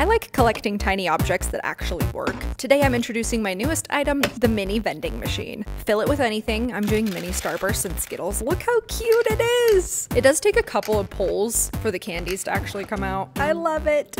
I like collecting tiny objects that actually work. Today I'm introducing my newest item, the mini vending machine. Fill it with anything. I'm doing mini Starbursts and Skittles. Look how cute it is! It does take a couple of pulls for the candies to actually come out. I love it.